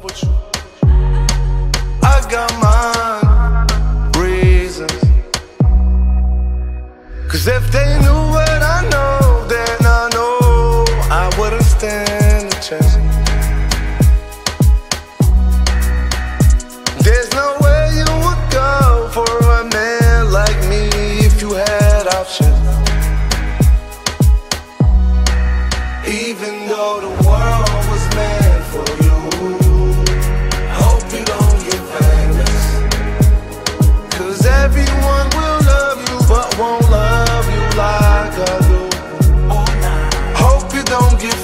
love with you. I got my reasons. Cause if they knew what I know, then I know I wouldn't stand a chance. There's no way you would go for a man like me if you had options. Even though the world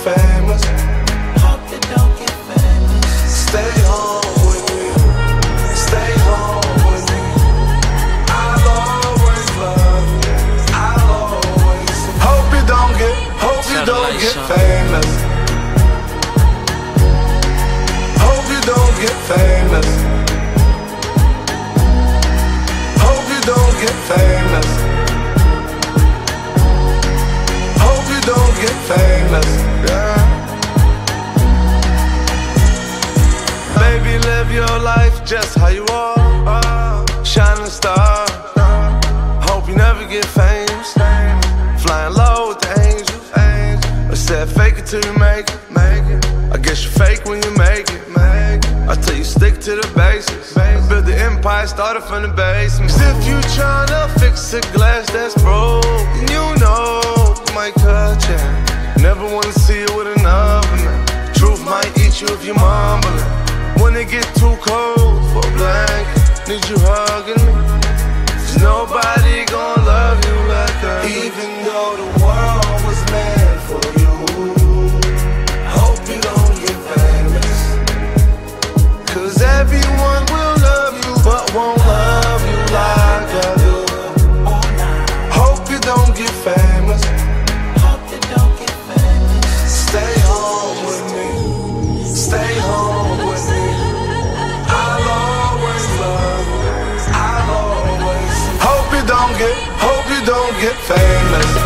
don't get famous. Stay home with me. Stay home with me. I'll always love you. I'll always. Hope you don't get. Hope you don't get famous. Hope you don't get famous. Hope you don't get famous. Your life just how you are. Shining star. Hope you never get famous. Flying low with the angels. I said fake it till you make it. I guess you fake when you make it. I tell you stick to the basics. Build the empire, started from the basement. 'Cause if you tryna fix a glass that's broke, you know cut you. Never wanna see you with another man. Truth might eat you if you mumbling. Need you hugging get, hope you don't get famous.